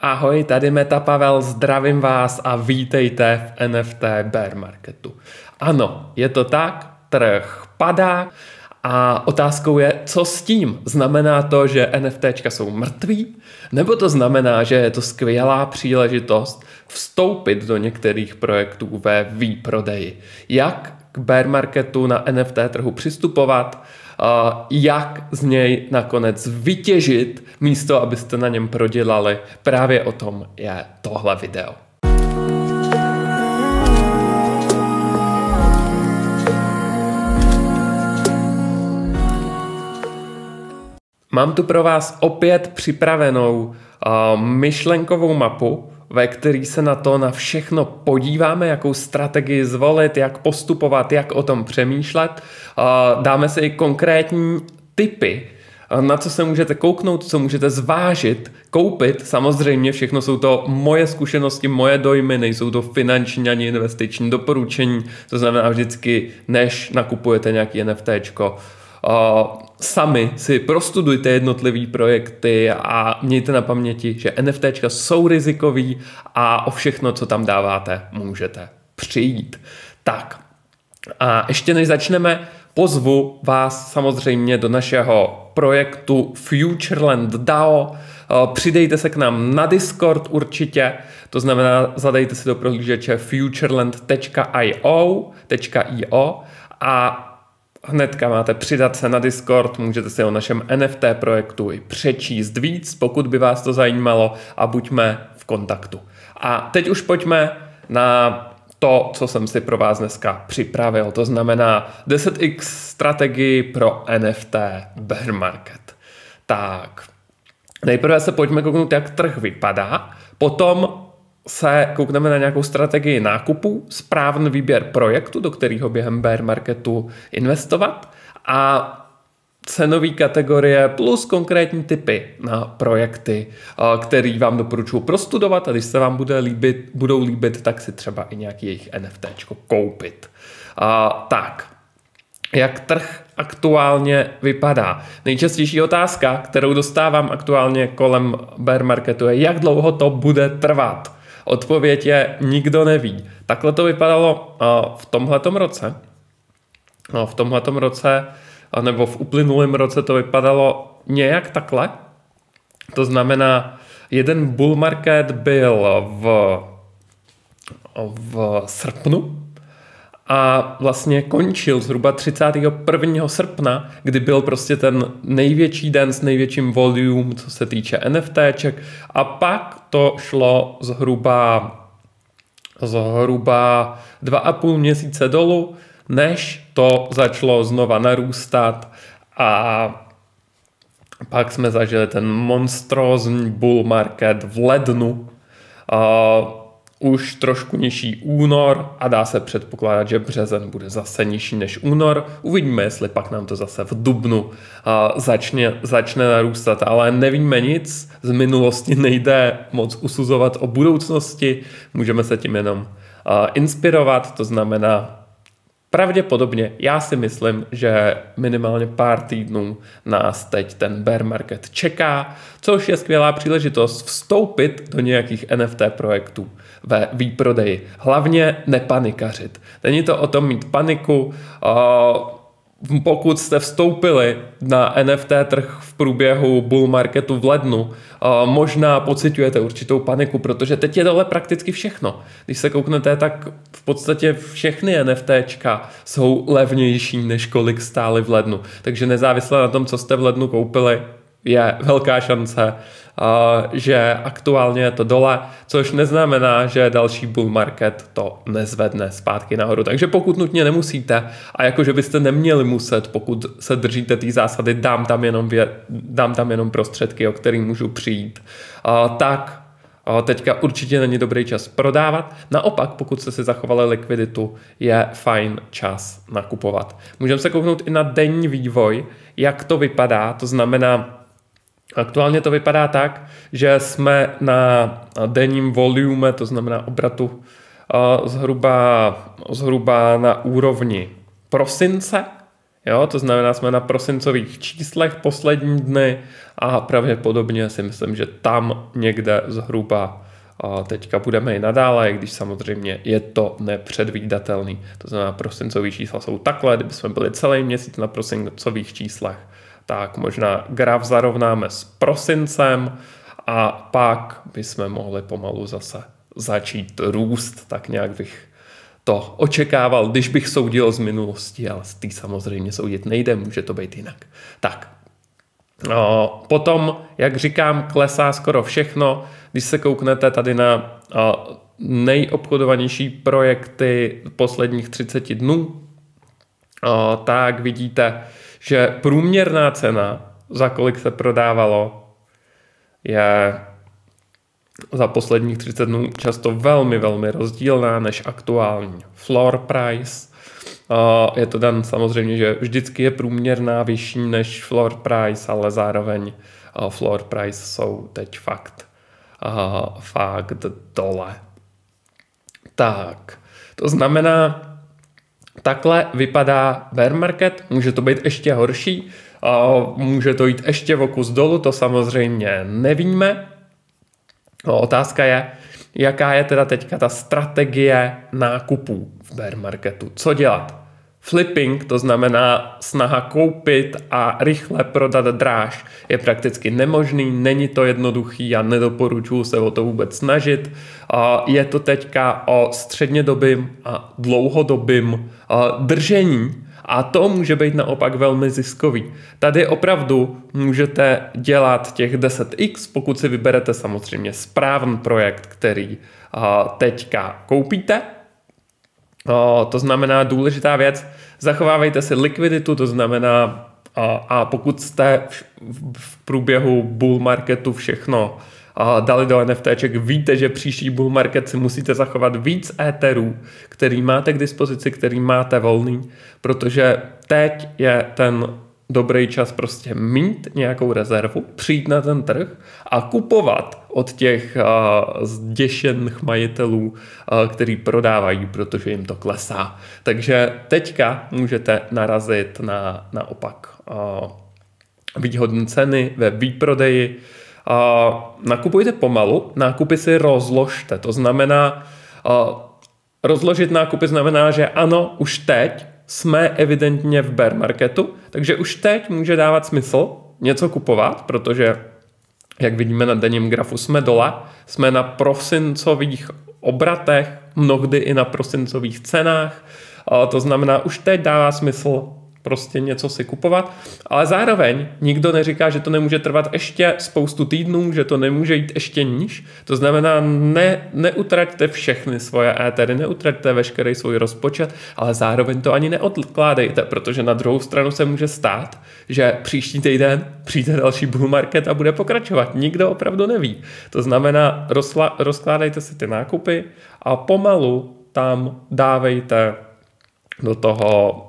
Ahoj, tady Meta Pavel, zdravím vás a vítejte v NFT Bear Marketu. Ano, je to tak, trh padá a otázkou je, co s tím? Znamená to, že NFTčka jsou mrtví? Nebo to znamená, že je to skvělá příležitost vstoupit do některých projektů ve výprodeji? Jak k bear marketu na NFT trhu přistupovat? Jak z něj nakonec vytěžit, místo abyste na něm prodělali. Právě o tom je tohle video. Mám tu pro vás opět připravenou uh, myšlenkovou mapu, ve který se na to na všechno podíváme, jakou strategii zvolit, jak postupovat, jak o tom přemýšlet. Dáme si i konkrétní typy, na co se můžete kouknout, co můžete zvážit, koupit. Samozřejmě všechno jsou to moje zkušenosti, moje dojmy, nejsou to finanční ani investiční doporučení. To znamená vždycky, než nakupujete nějaký NFTčko, sami si prostudujte jednotlivé projekty a mějte na paměti, že NFTčka jsou rizikový a o všechno, co tam dáváte, můžete přijít. Tak, a ještě než začneme, pozvu vás samozřejmě do našeho projektu Futureland DAO. Přidejte se k nám na Discord určitě, to znamená zadejte si do prohlížeče futureland.io a Hnedka máte přidat se na Discord, můžete si o našem NFT projektu i přečíst víc, pokud by vás to zajímalo a buďme v kontaktu. A teď už pojďme na to, co jsem si pro vás dneska připravil. To znamená 10x strategii pro NFT bear market. Tak, nejprve se pojďme kouknout, jak trh vypadá, potom se koukneme na nějakou strategii nákupu, správný výběr projektu, do kterého během bear marketu investovat a cenové kategorie plus konkrétní typy na projekty, který vám doporučuji prostudovat a když se vám bude líbit, budou líbit, tak si třeba i nějaký jejich NFT koupit. A, tak, jak trh aktuálně vypadá. Nejčastější otázka, kterou dostávám aktuálně kolem bear marketu je, jak dlouho to bude trvat. Odpověď je, nikdo neví. Takhle to vypadalo v tomhletom roce. V tomhletom roce, nebo v uplynulém roce to vypadalo nějak takhle. To znamená, jeden bull market byl v, v srpnu a vlastně končil zhruba 31. srpna, kdy byl prostě ten největší den s největším volume, co se týče NFTček a pak to šlo zhruba zhruba dva a půl měsíce dolů, než to začalo znova narůstat a pak jsme zažili ten monstrózní bull market v lednu už trošku nižší únor a dá se předpokládat, že březen bude zase nižší než únor. Uvidíme, jestli pak nám to zase v dubnu začne, začne narůstat, ale nevíme nic, z minulosti nejde moc usuzovat o budoucnosti, můžeme se tím jenom inspirovat, to znamená Pravděpodobně, já si myslím, že minimálně pár týdnů nás teď ten bear market čeká, což je skvělá příležitost vstoupit do nějakých NFT projektů ve výprodeji. Hlavně nepanikařit. Není to o tom mít paniku, pokud jste vstoupili na NFT trh v průběhu bull marketu v lednu, možná pocitujete určitou paniku, protože teď je dole prakticky všechno. Když se kouknete, tak v podstatě všechny NFTčka jsou levnější, než kolik stály v lednu. Takže nezávisle na tom, co jste v lednu koupili, je velká šance, že aktuálně je to dole, což neznamená, že další bull market to nezvedne zpátky nahoru. Takže pokud nutně nemusíte a jakože byste neměli muset, pokud se držíte té zásady, dám tam jenom, vě, dám tam jenom prostředky, o který můžu přijít, tak teďka určitě není dobrý čas prodávat. Naopak, pokud jste si zachovali likviditu, je fajn čas nakupovat. Můžeme se kouknout i na denní vývoj, jak to vypadá, to znamená, Aktuálně to vypadá tak, že jsme na denním volume, to znamená obratu, zhruba, zhruba na úrovni prosince. Jo, to znamená, jsme na prosincových číslech poslední dny a pravděpodobně si myslím, že tam někde zhruba teďka budeme i nadále, když samozřejmě je to nepředvídatelný. To znamená, prosincový čísla jsou takhle, kdyby jsme byli celý měsíc na prosincových číslech, tak možná graf zarovnáme s prosincem a pak bychom mohli pomalu zase začít růst, tak nějak bych to očekával, když bych soudil z minulosti, ale z té samozřejmě soudit nejde, může to být jinak. Tak, no, potom, jak říkám, klesá skoro všechno. Když se kouknete tady na nejobchodovanější projekty posledních 30 dnů, tak vidíte, že průměrná cena, za kolik se prodávalo, je za posledních 30 dnů často velmi, velmi rozdílná než aktuální floor price. Je to dan samozřejmě, že vždycky je průměrná vyšší než floor price, ale zároveň floor price jsou teď fakt, fakt dole. Tak, to znamená, takhle vypadá bear market, může to být ještě horší, může to jít ještě v okus dolů, to samozřejmě nevíme, No, otázka je, jaká je teda teďka ta strategie nákupů v bear marketu. Co dělat? Flipping, to znamená snaha koupit a rychle prodat dráž, je prakticky nemožný, není to jednoduchý, já nedoporučuji se o to vůbec snažit. Je to teďka o střednědobým a dlouhodobým držení a to může být naopak velmi ziskový. Tady opravdu můžete dělat těch 10x, pokud si vyberete samozřejmě správný projekt, který teďka koupíte. To znamená důležitá věc, zachovávejte si likviditu, to znamená a pokud jste v průběhu bull marketu všechno dali do NFTček, víte, že příští bull market si musíte zachovat víc éterů, který máte k dispozici, který máte volný, protože teď je ten dobrý čas prostě mít nějakou rezervu, přijít na ten trh a kupovat od těch uh, zděšených majitelů, uh, který prodávají, protože jim to klesá. Takže teďka můžete narazit na naopak uh, výhodné ceny ve výprodeji, nakupujte pomalu, nákupy si rozložte. To znamená, rozložit nákupy znamená, že ano, už teď jsme evidentně v bear marketu, takže už teď může dávat smysl něco kupovat, protože jak vidíme na denním grafu, jsme dole, jsme na prosincových obratech, mnohdy i na prosincových cenách, to znamená, už teď dává smysl prostě něco si kupovat, ale zároveň nikdo neříká, že to nemůže trvat ještě spoustu týdnů, že to nemůže jít ještě níž. To znamená, ne, neutraťte všechny svoje étery, neutraťte veškerý svůj rozpočet, ale zároveň to ani neodkládejte, protože na druhou stranu se může stát, že příští týden přijde další bull market a bude pokračovat. Nikdo opravdu neví. To znamená, rozkla, rozkládejte si ty nákupy a pomalu tam dávejte do toho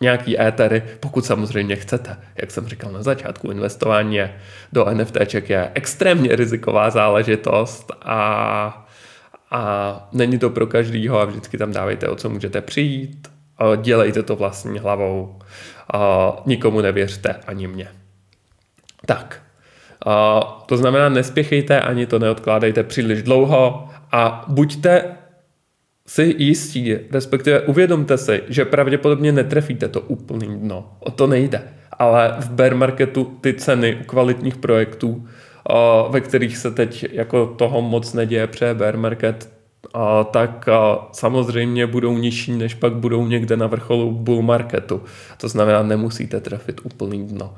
nějaký étery, pokud samozřejmě chcete. Jak jsem říkal na začátku, investování do NFTček je extrémně riziková záležitost a, a není to pro každýho a vždycky tam dávejte, o co můžete přijít, dělejte to vlastní hlavou, nikomu nevěřte, ani mě. Tak, to znamená, nespěchejte, ani to neodkládejte příliš dlouho a buďte si jistí, respektive uvědomte si, že pravděpodobně netrefíte to úplný dno. O to nejde. Ale v bear marketu ty ceny u kvalitních projektů, ve kterých se teď jako toho moc neděje pře bear market, tak samozřejmě budou nižší, než pak budou někde na vrcholu bull marketu. To znamená, nemusíte trefit úplný dno.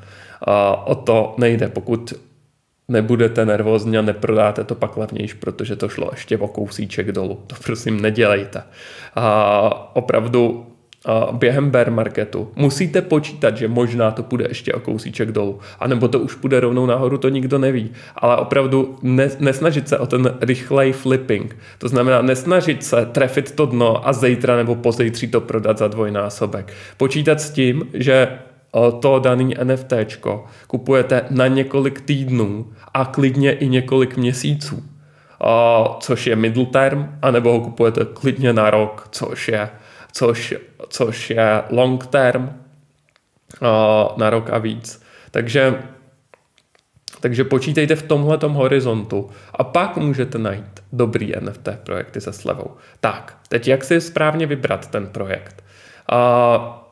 O to nejde. Pokud nebudete nervózní a neprodáte to pak levnější, protože to šlo ještě o kousíček dolů. To prosím nedělejte. A opravdu a během bear marketu musíte počítat, že možná to půjde ještě o kousíček dolů, anebo to už půjde rovnou nahoru, to nikdo neví. Ale opravdu ne, nesnažit se o ten rychlej flipping. To znamená nesnažit se trefit to dno a zítra nebo pozejtří to prodat za dvojnásobek. Počítat s tím, že to daný NFT kupujete na několik týdnů a klidně i několik měsíců, což je middle term, anebo ho kupujete klidně na rok, což je, což, což je long term. na rok a víc. Takže takže počítejte v tomhle horizontu a pak můžete najít dobrý NFT projekty se slevou. Tak, teď jak si správně vybrat ten projekt? Uh,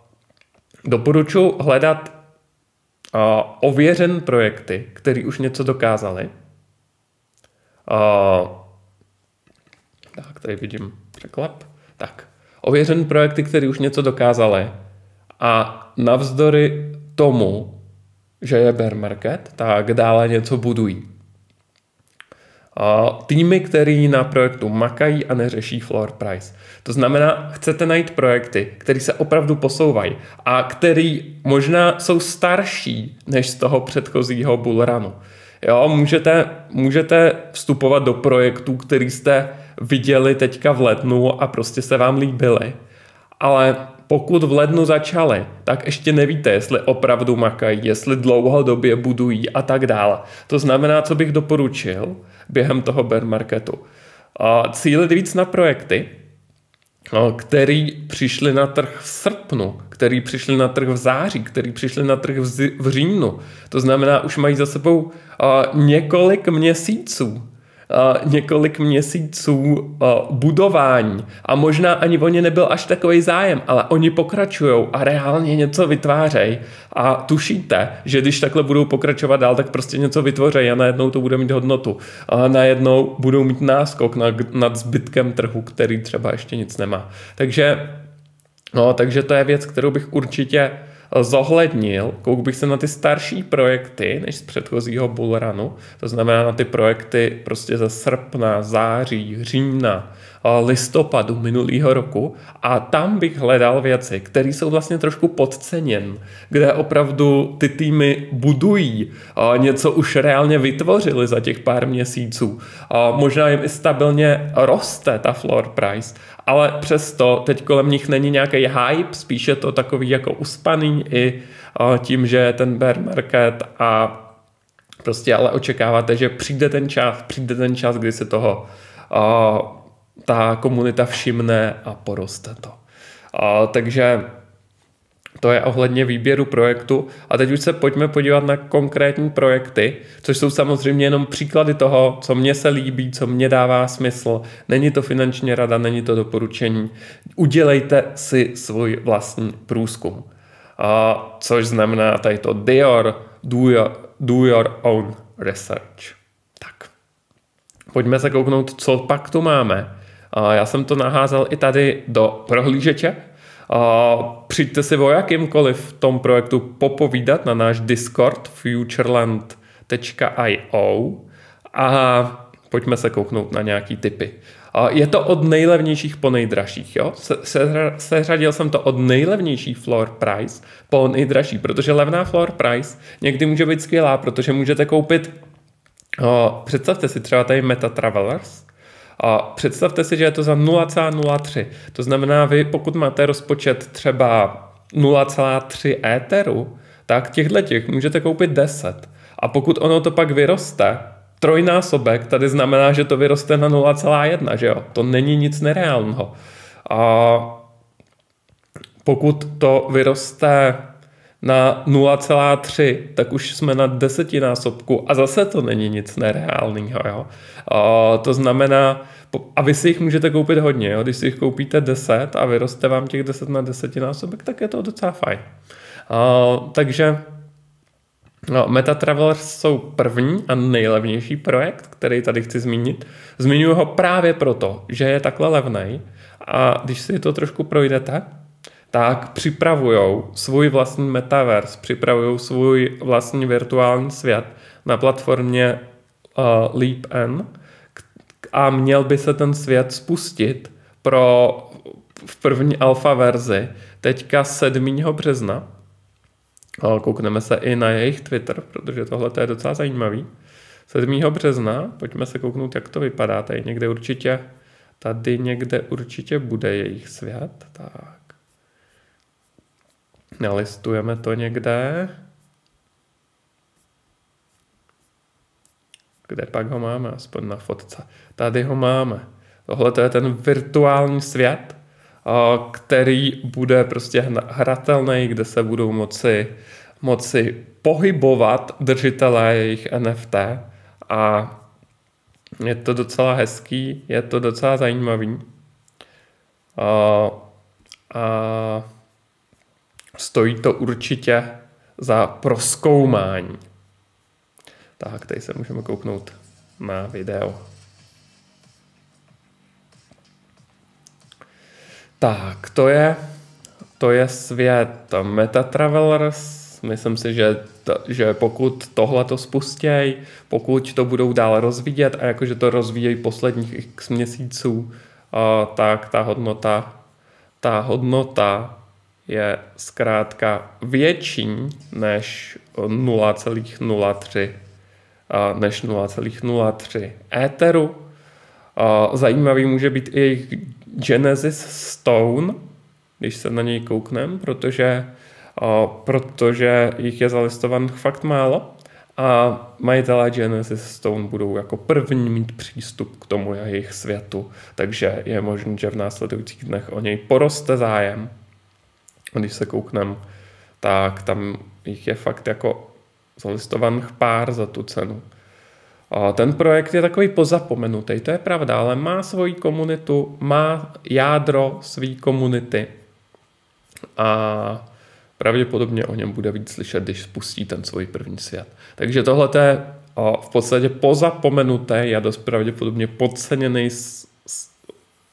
doporučuji hledat uh, ověřen projekty, které už něco dokázali. Uh, tak, tady vidím překlep. Tak, ověřen projekty, které už něco dokázali a navzdory tomu že je bear market, tak dále něco budují. Týmy, který na projektu makají a neřeší floor price. To znamená, chcete najít projekty, které se opravdu posouvají a který možná jsou starší než z toho předchozího bullrunu. Jo, můžete, můžete vstupovat do projektů, který jste viděli teďka v lednu a prostě se vám líbily. Ale pokud v lednu začali, tak ještě nevíte, jestli opravdu makají, jestli dlouhodobě budují a tak dále. To znamená, co bych doporučil během toho bear marketu. Cílit víc na projekty, který přišli na trh v srpnu, který přišli na trh v září, který přišli na trh v říjnu. To znamená, už mají za sebou několik měsíců několik měsíců budování a možná ani o ně nebyl až takový zájem, ale oni pokračují a reálně něco vytvářejí a tušíte, že když takhle budou pokračovat dál, tak prostě něco vytvoří a najednou to bude mít hodnotu. A najednou budou mít náskok nad, zbytkem trhu, který třeba ještě nic nemá. Takže, no, takže to je věc, kterou bych určitě zohlednil, kouk bych se na ty starší projekty než z předchozího bullrunu, to znamená na ty projekty prostě ze srpna, září, října, listopadu minulého roku a tam bych hledal věci, které jsou vlastně trošku podceněn, kde opravdu ty týmy budují, něco už reálně vytvořili za těch pár měsíců. Možná jim i stabilně roste ta floor price, ale přesto teď kolem nich není nějaký hype, spíše to takový jako uspaný i tím, že je ten bear market a prostě ale očekáváte, že přijde ten čas, přijde ten čas, kdy se toho ta komunita všimne a poroste to. A, takže to je ohledně výběru projektu. A teď už se pojďme podívat na konkrétní projekty, což jsou samozřejmě jenom příklady toho, co mně se líbí, co mně dává smysl. Není to finanční rada, není to doporučení. Udělejte si svůj vlastní průzkum. A, což znamená tady to Dior, do your, do your own research. Tak, pojďme se kouknout, co pak tu máme. Já jsem to naházel i tady do prohlížeče. Přijďte si o jakýmkoliv tom projektu popovídat na náš Discord futureland.io a pojďme se kouknout na nějaký typy. Je to od nejlevnějších po nejdražších. Jo? Se, seřadil jsem to od nejlevnější floor price po nejdražší, protože levná floor price někdy může být skvělá, protože můžete koupit, představte si třeba tady Meta Travelers, a představte si, že je to za 0,03. To znamená, vy pokud máte rozpočet třeba 0,3 éteru, tak těchto těch můžete koupit 10. A pokud ono to pak vyroste, trojnásobek tady znamená, že to vyroste na 0,1, že jo? To není nic nereálného. A pokud to vyroste na 0,3, tak už jsme na desetinásobku a zase to není nic nereálného. Jo? A to znamená, a vy si jich můžete koupit hodně. Jo? Když si jich koupíte 10 a vyroste vám těch 10 na desetinásobek, tak je to docela fajn. A, takže No, Meta Travelers jsou první a nejlevnější projekt, který tady chci zmínit. Zmiňuji ho právě proto, že je takhle levný a když si to trošku projdete, tak připravují svůj vlastní metaverse, připravují svůj vlastní virtuální svět na platformě uh, LeapN a měl by se ten svět spustit pro v první alfa verzi teďka 7. března. Koukneme se i na jejich Twitter, protože tohle je docela zajímavý. 7. března, pojďme se kouknout, jak to vypadá. Tady někde určitě, tady někde určitě bude jejich svět. Tak. Nalistujeme to někde. Kde pak ho máme? Aspoň na fotce. Tady ho máme. Tohle to je ten virtuální svět, který bude prostě hratelný, kde se budou moci, moci pohybovat držitelé jejich NFT a je to docela hezký, je to docela zajímavý. A, a stojí to určitě za proskoumání. Tak, tady se můžeme kouknout na video. Tak, to je, to je svět Metatravelers. Myslím si, že, to, že pokud tohle to spustěj, pokud to budou dál rozvíjet a jakože to rozvíjejí posledních x měsíců, tak ta hodnota, ta hodnota je zkrátka větší než 0,03 než 0,03 éteru. Zajímavý může být i jejich Genesis Stone, když se na něj kouknem, protože, protože jich je zalistovan fakt málo a majitelé Genesis Stone budou jako první mít přístup k tomu jejich světu, takže je možné, že v následujících dnech o něj poroste zájem. Když se kouknem, tak tam jich je fakt jako zalistovaných pár za tu cenu. A ten projekt je takový pozapomenutý, to je pravda, ale má svoji komunitu, má jádro své komunity a pravděpodobně o něm bude víc slyšet, když spustí ten svůj první svět. Takže tohle je v podstatě pozapomenuté, a dost pravděpodobně podceněný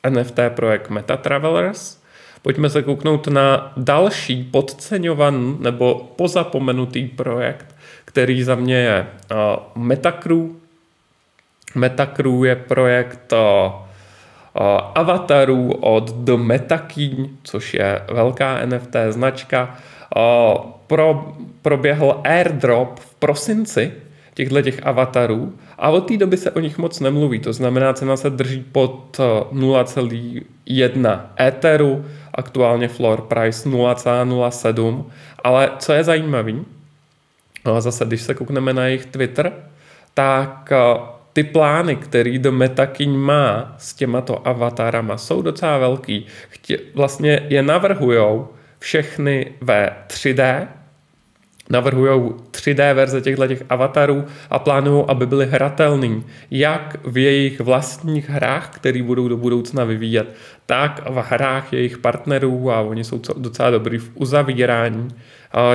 NFT projekt Meta Travelers. Pojďme se kouknout na další podceňovaný nebo pozapomenutý projekt, který za mě je Metacrew. Metacrew je projekt avatarů od The Metakey, což je velká NFT značka. Pro, proběhl airdrop v prosinci těchto těch avatarů a od té doby se o nich moc nemluví. To znamená, cena se drží pod 0,1 Etheru, aktuálně floor price 0,07, ale co je zajímavé, no zase, když se koukneme na jejich Twitter, tak ty plány, který do Metakin má s těmato avatarama, jsou docela velký. Chtě, vlastně je navrhujou všechny ve 3D, navrhují 3D verze těchto těch avatarů a plánují, aby byly hratelný jak v jejich vlastních hrách, které budou do budoucna vyvíjet, tak v hrách jejich partnerů a oni jsou docela dobrý v uzavírání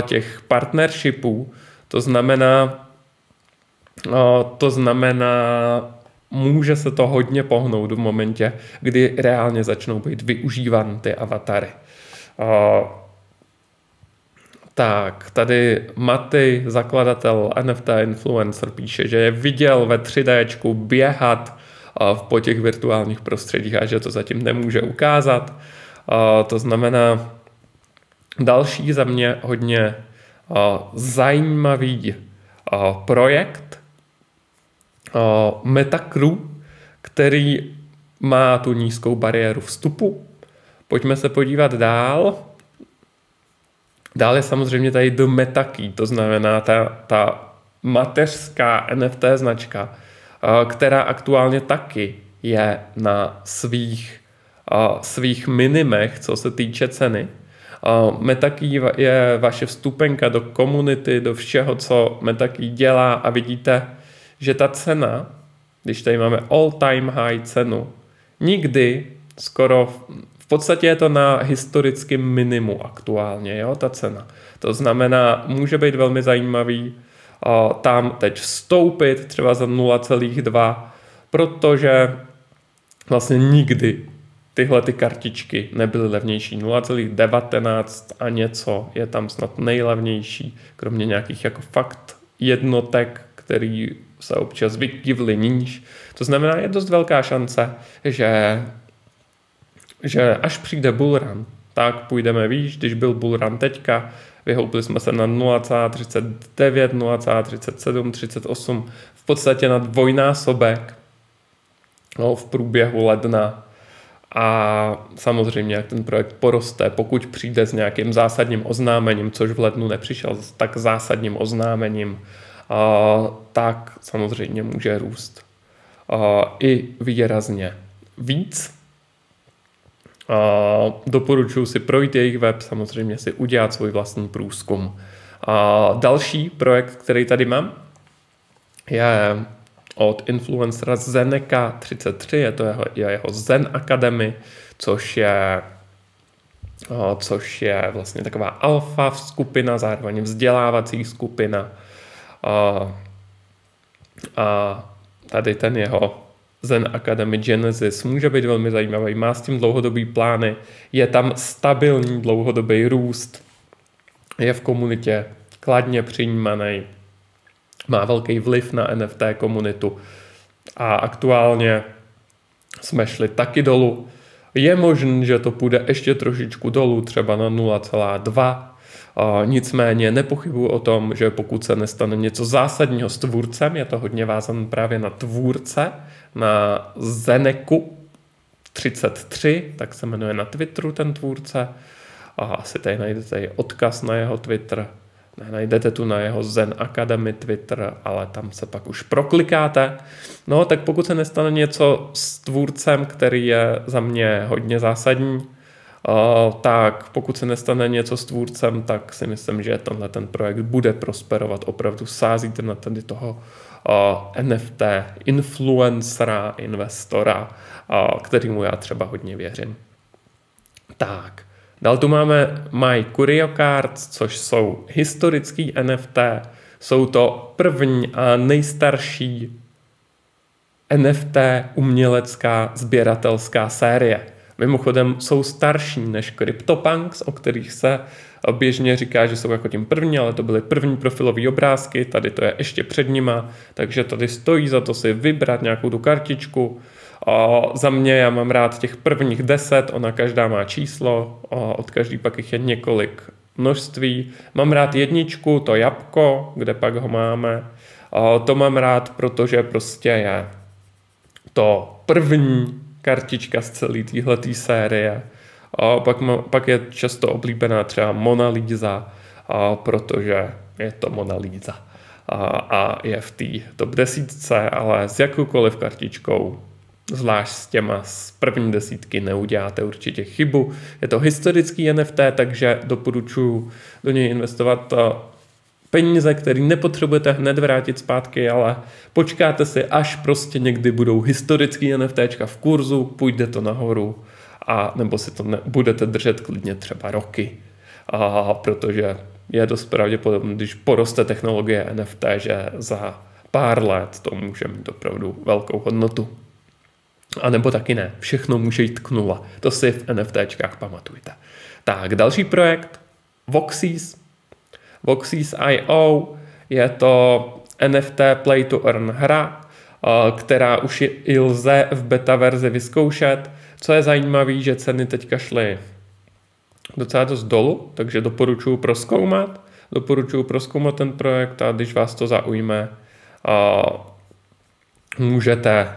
těch partnershipů. To znamená, to znamená, může se to hodně pohnout v momentě, kdy reálně začnou být využívány ty avatary. Tak, tady Maty, zakladatel NFT Influencer, píše, že je viděl ve 3D běhat po těch virtuálních prostředích a že to zatím nemůže ukázat. To znamená, další za mě hodně zajímavý projekt Metacrew, který má tu nízkou bariéru vstupu. Pojďme se podívat dál. Dál je samozřejmě tady do Metakey, to znamená ta, ta mateřská NFT značka, která aktuálně taky je na svých, svých minimech, co se týče ceny. Metakey je vaše vstupenka do komunity, do všeho, co Metakey dělá a vidíte, že ta cena, když tady máme all time high cenu, nikdy skoro podstatě je to na historickém minimu aktuálně, jo, ta cena. To znamená, může být velmi zajímavý uh, tam teď vstoupit třeba za 0,2, protože vlastně nikdy tyhle ty kartičky nebyly levnější. 0,19 a něco je tam snad nejlevnější, kromě nějakých jako fakt jednotek, který se občas vykivly níž. To znamená, je dost velká šance, že že až přijde bullrun, tak půjdeme výš, když byl bullrun teďka, vyhoupli jsme se na 0,39, 0,37, 38, v podstatě na dvojnásobek no, v průběhu ledna. A samozřejmě, jak ten projekt poroste, pokud přijde s nějakým zásadním oznámením, což v lednu nepřišel, tak zásadním oznámením, tak samozřejmě může růst i výrazně víc A doporučuji si projít jejich web, samozřejmě si udělat svůj vlastní průzkum. A další projekt, který tady mám, je od influencera Zeneka 33, je to jeho, je jeho Zen Academy, což je což je vlastně taková alfa skupina, zároveň vzdělávací skupina. A, a tady ten jeho Zen Academy Genesis. Může být velmi zajímavý, má s tím dlouhodobý plány, je tam stabilní dlouhodobý růst, je v komunitě kladně přijímaný, má velký vliv na NFT komunitu. A aktuálně jsme šli taky dolů. Je možné, že to půjde ještě trošičku dolů, třeba na 0,2. Nicméně nepochybuji o tom, že pokud se nestane něco zásadního s tvůrcem, je to hodně vázané právě na tvůrce, na Zeneku 33, tak se jmenuje na Twitteru ten tvůrce. A asi tady najdete odkaz na jeho Twitter, Najdete tu na jeho Zen Academy Twitter, ale tam se pak už proklikáte. No, tak pokud se nestane něco s tvůrcem, který je za mě hodně zásadní, tak pokud se nestane něco s tvůrcem, tak si myslím, že tenhle ten projekt bude prosperovat. Opravdu sázíte na tady toho NFT influencera, investora, kterýmu já třeba hodně věřím. Tak, Dál tu máme My Curio Cards, což jsou historický NFT. Jsou to první a nejstarší NFT umělecká sběratelská série. Mimochodem jsou starší než CryptoPunks, o kterých se běžně říká, že jsou jako tím první, ale to byly první profilové obrázky, tady to je ještě před nima, takže tady stojí za to si vybrat nějakou tu kartičku, a za mě já mám rád těch prvních deset, ona každá má číslo, a od každý pak jich je několik množství. Mám rád jedničku, to jabko, kde pak ho máme. A to mám rád, protože prostě je to první kartička z celé téhleté série. A pak, pak je často oblíbená třeba Mona Lisa, a protože je to Mona Lisa. A, a je v té top desítce, ale s jakoukoliv kartičkou zvlášť s těma z první desítky neuděláte určitě chybu. Je to historický NFT, takže doporučuji do něj investovat peníze, které nepotřebujete hned vrátit zpátky, ale počkáte si, až prostě někdy budou historický NFTčka v kurzu, půjde to nahoru a nebo si to ne, budete držet klidně třeba roky. A protože je dost pravděpodobné, když poroste technologie NFT, že za pár let to může mít opravdu velkou hodnotu. A nebo taky ne. Všechno může jít k nula. To si v NFTčkách pamatujte. Tak, další projekt. Voxys. Voxys.io je to NFT Play to Earn hra, která už i lze v beta verzi vyzkoušet. Co je zajímavé, že ceny teďka šly docela dost dolů, takže doporučuji proskoumat. Doporučuji proskoumat ten projekt a když vás to zaujme, můžete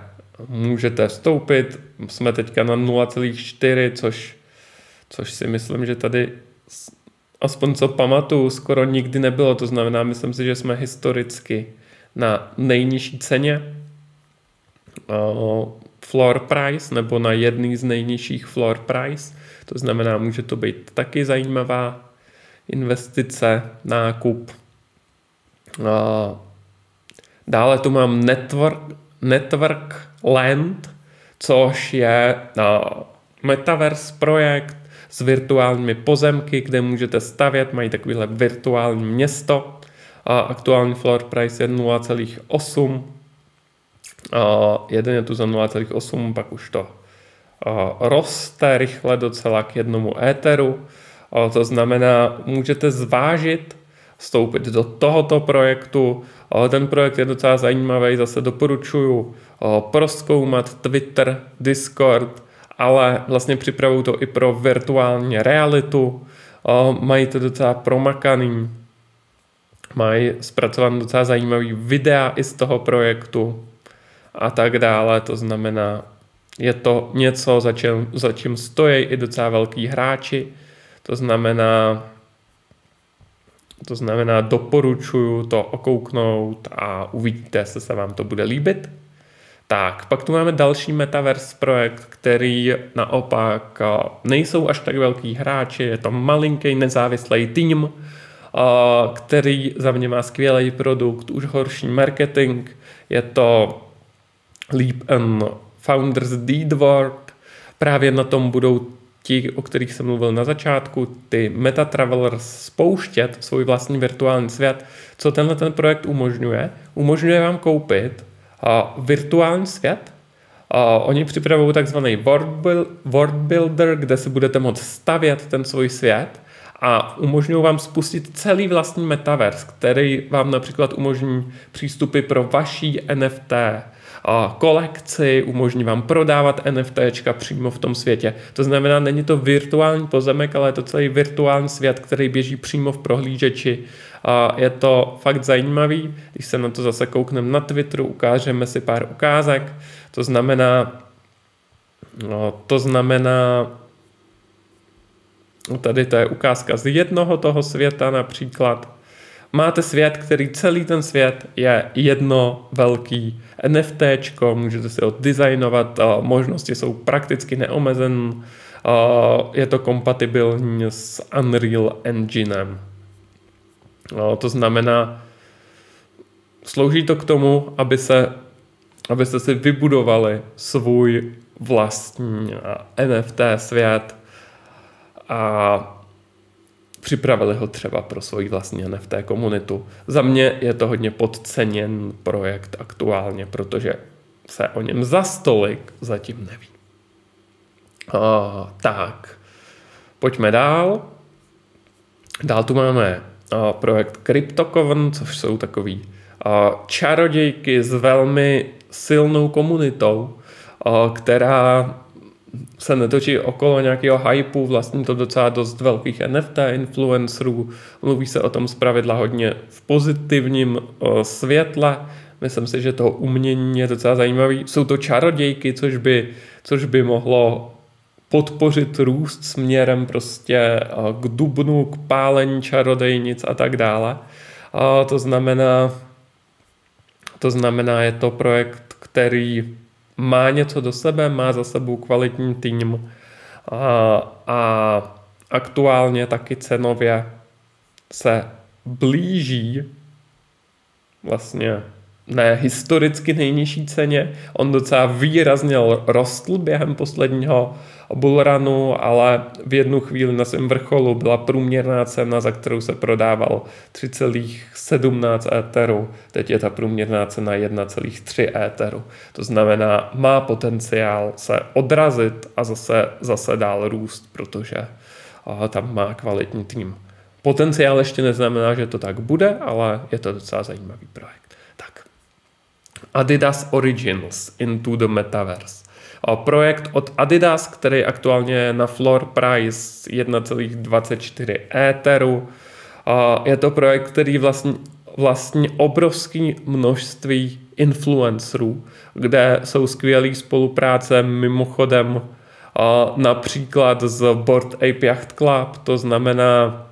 můžete vstoupit. Jsme teďka na 0,4, což, což si myslím, že tady aspoň co pamatuju, skoro nikdy nebylo. To znamená, myslím si, že jsme historicky na nejnižší ceně floor price nebo na jedný z nejnižších floor price. To znamená, může to být taky zajímavá investice, nákup. Dále tu mám network, network Land, což je metaverse projekt s virtuálními pozemky, kde můžete stavět, mají takovýhle virtuální město. A aktuální floor price je 0,8. Jeden je tu za 0,8, pak už to roste rychle docela k jednomu éteru. To znamená, můžete zvážit vstoupit do tohoto projektu. Ten projekt je docela zajímavý, zase doporučuju proskoumat Twitter, Discord, ale vlastně připravují to i pro virtuální realitu. Mají to docela promakaný, mají zpracované docela zajímavý videa i z toho projektu a tak dále. To znamená, je to něco, za čím, za čím stojí i docela velký hráči. To znamená, to znamená, doporučuju to okouknout a uvidíte, jestli se vám to bude líbit. Tak, pak tu máme další Metaverse projekt, který naopak nejsou až tak velký hráči, je to malinký nezávislý tým, který za mě má skvělý produkt, už horší marketing, je to Leap and Founders Deed Work, právě na tom budou ti, o kterých jsem mluvil na začátku, ty Meta Travelers spouštět svůj vlastní virtuální svět. Co tenhle ten projekt umožňuje? Umožňuje vám koupit uh, virtuální svět. Uh, oni připravují takzvaný world builder, kde si budete moct stavět ten svůj svět a umožňují vám spustit celý vlastní metaverse, který vám například umožní přístupy pro vaší NFT, kolekci, umožní vám prodávat NFTčka přímo v tom světě. To znamená, není to virtuální pozemek, ale je to celý virtuální svět, který běží přímo v prohlížeči. A je to fakt zajímavý, když se na to zase koukneme na Twitteru, ukážeme si pár ukázek. To znamená, no, to znamená, tady to je ukázka z jednoho toho světa například. Máte svět, který celý ten svět je jedno velký NFT, můžete si ho designovat, možnosti jsou prakticky neomezené, je to kompatibilní s Unreal Enginem. To znamená, slouží to k tomu, aby se, abyste si vybudovali svůj vlastní NFT svět a připravili ho třeba pro svoji vlastní NFT komunitu. Za mě je to hodně podceněn projekt aktuálně, protože se o něm za stolik zatím neví. A, tak, pojďme dál. Dál tu máme a, projekt CryptoCoven, což jsou takový a, čarodějky s velmi silnou komunitou, a, která se netočí okolo nějakého hypeu, vlastně to docela dost velkých NFT influencerů, mluví se o tom zpravidla hodně v pozitivním světle, myslím si, že to umění je docela zajímavý. Jsou to čarodějky, což by, což by mohlo podpořit růst směrem prostě k dubnu, k pálení čarodejnic a tak dále. A to znamená, to znamená, je to projekt, který má něco do sebe, má za sebou kvalitní tým. A, a aktuálně taky cenově se blíží vlastně ne historicky nejnižší ceně. On docela výrazně rostl během posledního bullrunu, ale v jednu chvíli na svém vrcholu byla průměrná cena, za kterou se prodával 3,17 éteru. Teď je ta průměrná cena 1,3 éteru. To znamená, má potenciál se odrazit a zase, zase dál růst, protože tam má kvalitní tým. Potenciál ještě neznamená, že to tak bude, ale je to docela zajímavý projekt. Adidas Originals Into the Metaverse. Projekt od Adidas, který aktuálně na floor price 1,24 Etheru. Je to projekt, který vlastně, vlastně obrovské množství influencerů, kde jsou skvělé spolupráce mimochodem například z Board Ape Yacht Club, to znamená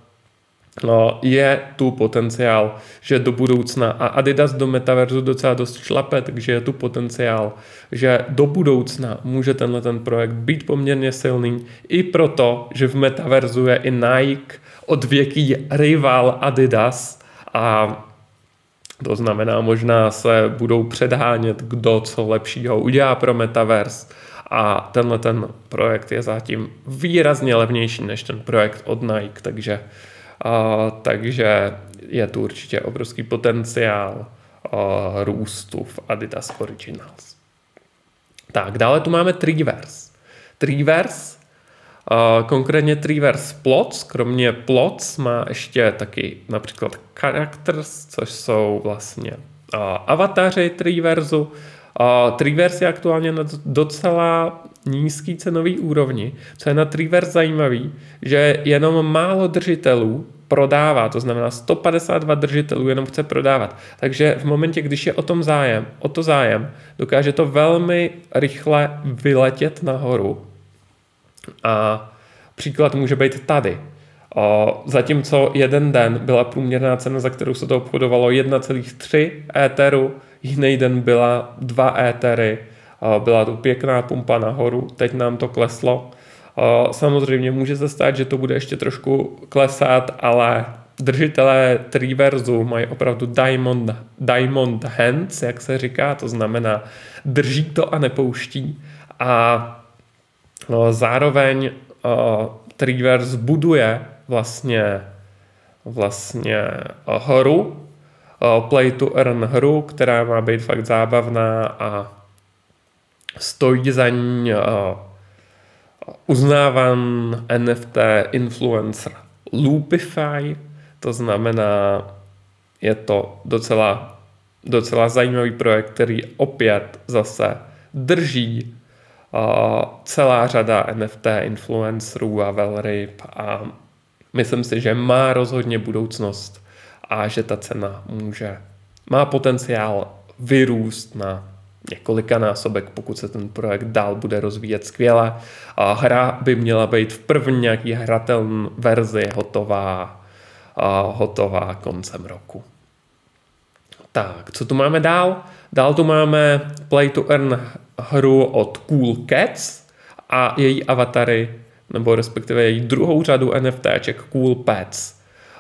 je tu potenciál, že do budoucna, a Adidas do metaverzu docela dost šlape, takže je tu potenciál, že do budoucna může tenhle ten projekt být poměrně silný, i proto, že v metaverzu je i Nike, odvěký rival Adidas a to znamená, možná se budou předhánět, kdo co lepšího udělá pro metaverse. A tenhle ten projekt je zatím výrazně levnější než ten projekt od Nike, takže takže je tu určitě obrovský potenciál a, růstu v Adidas Originals. Tak, dále tu máme Triverse. Triverse, konkrétně Triverse Plots, kromě Plots má ještě taky například Characters, což jsou vlastně a, avataři Triverzu. Triverse je aktuálně docela nízký cenový úrovni. Co je na Triverse zajímavý, že jenom málo držitelů prodává, to znamená 152 držitelů jenom chce prodávat. Takže v momentě, když je o tom zájem, o to zájem, dokáže to velmi rychle vyletět nahoru. A příklad může být tady. O, zatímco jeden den byla průměrná cena, za kterou se to obchodovalo 1,3 éteru, jiný den byla dva étery, byla to pěkná pumpa nahoru, teď nám to kleslo. Samozřejmě může se stát, že to bude ještě trošku klesat, ale držitelé Triverzu mají opravdu diamond, diamond hands, jak se říká, to znamená drží to a nepouští a zároveň Triverse buduje vlastně vlastně hru, play to earn hru, která má být fakt zábavná a stojí za ní uznávan NFT influencer Loopify, to znamená, je to docela, docela zajímavý projekt, který opět zase drží uh, celá řada NFT influencerů a velryb a myslím si, že má rozhodně budoucnost a že ta cena může, má potenciál vyrůst na několika násobek, pokud se ten projekt dál bude rozvíjet skvěle. A hra by měla být v první nějaký hratelný verzi hotová, hotová koncem roku. Tak, co tu máme dál? Dál tu máme Play to Earn hru od Cool Cats a její avatary, nebo respektive její druhou řadu NFTček Cool Pets.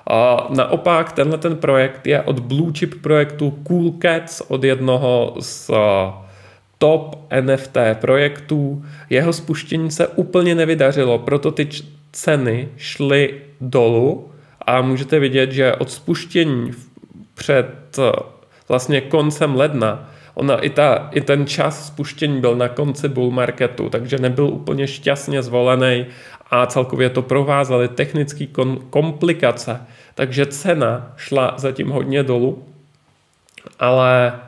A naopak tenhle ten projekt je od blue chip projektu Cool Cats, od jednoho z top NFT projektů. Jeho spuštění se úplně nevydařilo, proto ty ceny šly dolů a můžete vidět, že od spuštění před vlastně koncem ledna ona i, ta, i ten čas spuštění byl na konci bull marketu, takže nebyl úplně šťastně zvolený a celkově to provázely technické komplikace, takže cena šla zatím hodně dolů, ale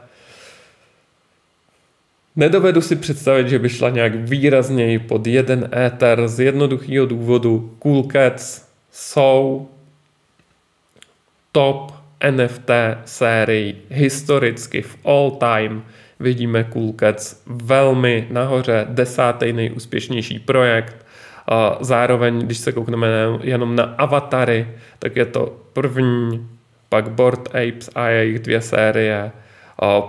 nedovedu si představit, že by šla nějak výrazněji pod jeden Ether z jednoduchého důvodu. Cool Cats jsou top NFT sérii historicky v all time vidíme Cool Cats velmi nahoře, desátý nejúspěšnější projekt. Zároveň, když se koukneme jenom na avatary, tak je to první, pak Board Apes a jejich dvě série,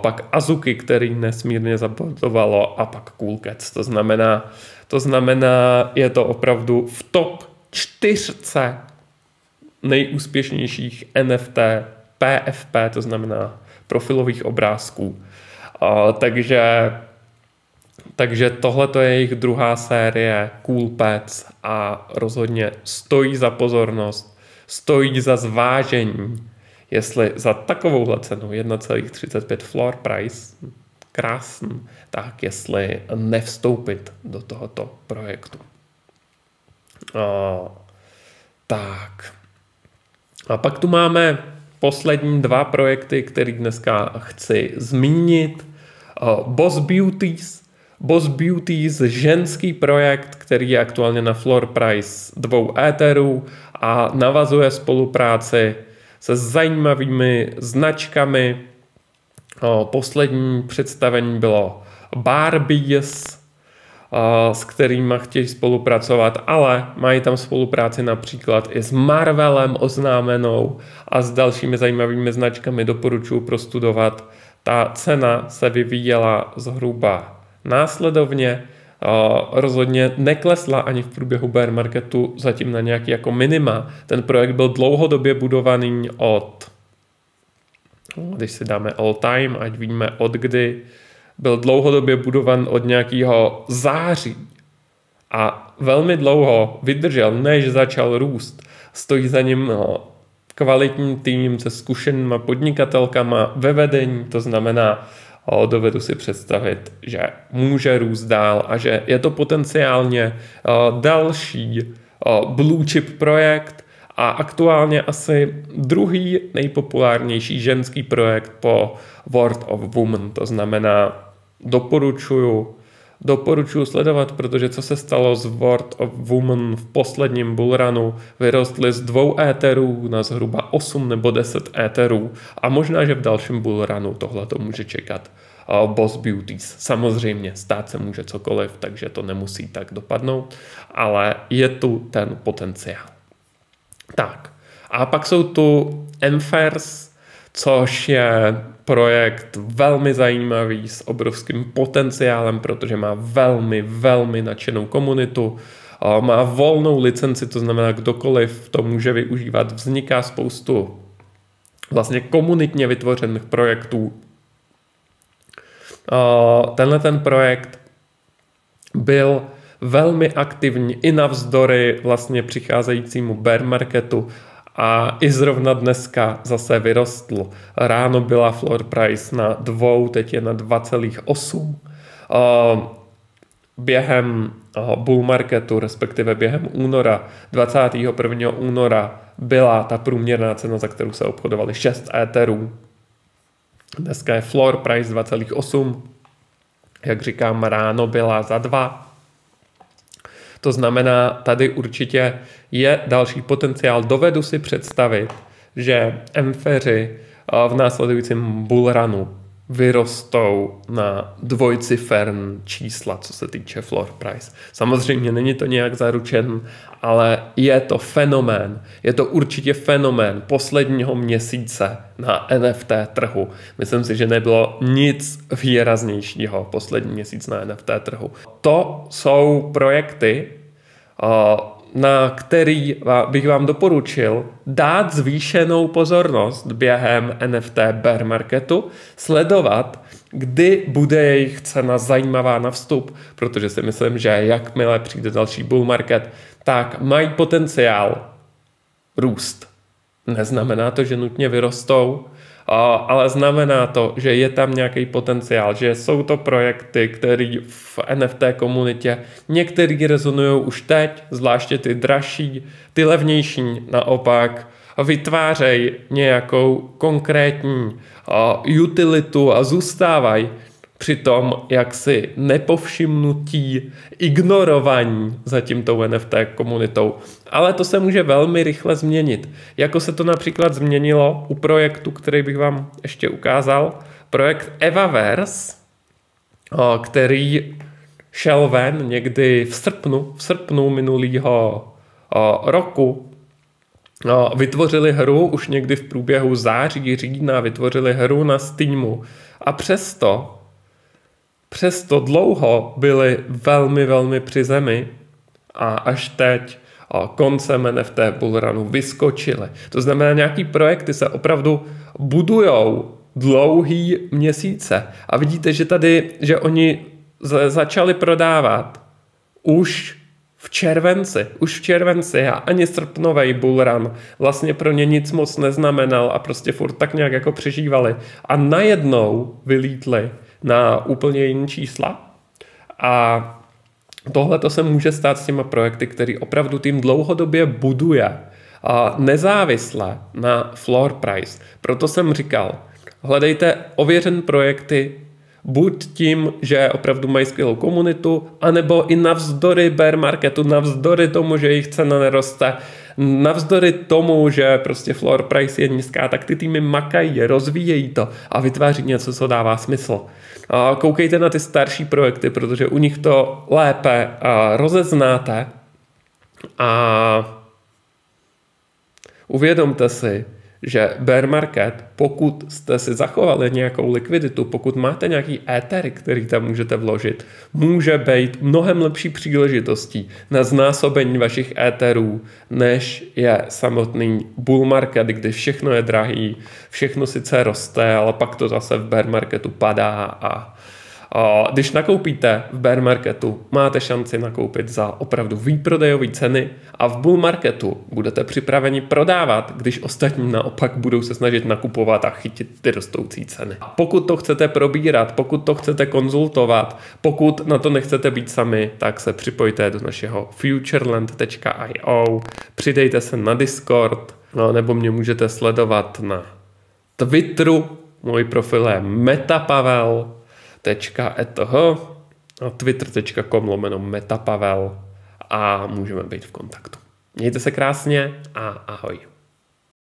pak Azuki, který nesmírně zabodovalo a pak Cool Cats. To znamená, to znamená, je to opravdu v top čtyřce nejúspěšnějších NFT PFP, to znamená profilových obrázků. takže takže tohle je jejich druhá série Cool Pets a rozhodně stojí za pozornost, stojí za zvážení, jestli za takovouhle cenu 1,35 floor price, krásný, tak jestli nevstoupit do tohoto projektu. Uh, tak. A pak tu máme poslední dva projekty, které dneska chci zmínit. Boss Beauties. Boss Beauties, ženský projekt, který je aktuálně na floor price dvou éterů a navazuje spolupráci se zajímavými značkami. Poslední představení bylo Barbies, s kterými chtějí spolupracovat, ale mají tam spolupráci například i s Marvelem oznámenou a s dalšími zajímavými značkami doporučuji prostudovat. Ta cena se vyvíjela zhruba následovně, rozhodně neklesla ani v průběhu bear marketu zatím na nějaký jako minima. Ten projekt byl dlouhodobě budovaný od, když si dáme all time, ať víme od kdy, byl dlouhodobě budovan od nějakého září a velmi dlouho vydržel, než začal růst. Stojí za ním no, kvalitní tým se zkušenýma podnikatelkama ve vedení, to znamená, dovedu si představit, že může růst dál a že je to potenciálně o, další o, blue chip projekt a aktuálně asi druhý nejpopulárnější ženský projekt po World of Women, to znamená doporučuju, doporučuju sledovat, protože co se stalo z World of Women v posledním bullrunu, vyrostly z dvou éterů na zhruba 8 nebo 10 éterů a možná, že v dalším bullrunu tohle to může čekat Boss Beauties. Samozřejmě, stát se může cokoliv, takže to nemusí tak dopadnout, ale je tu ten potenciál. Tak, a pak jsou tu Enfers, což je projekt velmi zajímavý s obrovským potenciálem, protože má velmi, velmi nadšenou komunitu, má volnou licenci, to znamená, kdokoliv to může využívat. Vzniká spoustu vlastně komunitně vytvořených projektů. Tenhle ten projekt byl velmi aktivní i navzdory vlastně přicházejícímu bear marketu a i zrovna dneska zase vyrostl. Ráno byla floor price na dvou, teď je na 2,8. Během bull marketu, respektive během února, 21. února, byla ta průměrná cena, za kterou se obchodovali 6 éterů. Dneska je floor price 2,8. Jak říkám, ráno byla za 2. To znamená, tady určitě je další potenciál. Dovedu si představit, že Emfery v následujícím bullrunu vyrostou na dvojcifern čísla, co se týče floor price. Samozřejmě není to nějak zaručen, ale je to fenomén. Je to určitě fenomén posledního měsíce na NFT trhu. Myslím si, že nebylo nic výraznějšího poslední měsíc na NFT trhu. To jsou projekty, na který bych vám doporučil dát zvýšenou pozornost během NFT bear marketu, sledovat, kdy bude jejich cena zajímavá na vstup, protože si myslím, že jakmile přijde další bull market, tak mají potenciál růst. Neznamená to, že nutně vyrostou, ale znamená to, že je tam nějaký potenciál, že jsou to projekty, které v NFT komunitě některý rezonují už teď, zvláště ty dražší, ty levnější naopak vytvářejí nějakou konkrétní utilitu a zůstávají při tom jaksi nepovšimnutí, ignorovaní za tímto NFT komunitou. Ale to se může velmi rychle změnit. Jako se to například změnilo u projektu, který bych vám ještě ukázal. Projekt Evaverse, který šel ven někdy v srpnu, v srpnu minulého roku vytvořili hru už někdy v průběhu září, října, vytvořili hru na Steamu a přesto přesto dlouho byli velmi, velmi při zemi a až teď koncem NFT bullrunu vyskočili. To znamená, nějaký projekty se opravdu budujou dlouhý měsíce. A vidíte, že tady, že oni začali prodávat už v červenci, už v červenci a ani srpnový bullrun vlastně pro ně nic moc neznamenal a prostě furt tak nějak jako přežívali. A najednou vylítli na úplně jiné čísla. A tohle to se může stát s těma projekty, který opravdu tým dlouhodobě buduje a nezávisle na floor price. Proto jsem říkal, hledejte ověřen projekty, buď tím, že opravdu mají skvělou komunitu, anebo i navzdory bear marketu, navzdory tomu, že jejich cena neroste, navzdory tomu, že prostě floor price je nízká, tak ty týmy makají, rozvíjejí to a vytváří něco, co dává smysl. Koukejte na ty starší projekty, protože u nich to lépe rozeznáte a uvědomte si, že bear market, pokud jste si zachovali nějakou likviditu, pokud máte nějaký éter, který tam můžete vložit, může být mnohem lepší příležitostí na znásobení vašich éterů, než je samotný bull market, kdy všechno je drahý, všechno sice roste, ale pak to zase v bear marketu padá a když nakoupíte v bear marketu, máte šanci nakoupit za opravdu výprodejové ceny a v bull marketu budete připraveni prodávat, když ostatní naopak budou se snažit nakupovat a chytit ty rostoucí ceny. Pokud to chcete probírat, pokud to chcete konzultovat, pokud na to nechcete být sami, tak se připojte do našeho futureland.io, přidejte se na Discord, no, nebo mě můžete sledovat na Twitteru, můj profil je metapavel, twitter.eth twitter.com lomeno metapavel a můžeme být v kontaktu. Mějte se krásně a ahoj.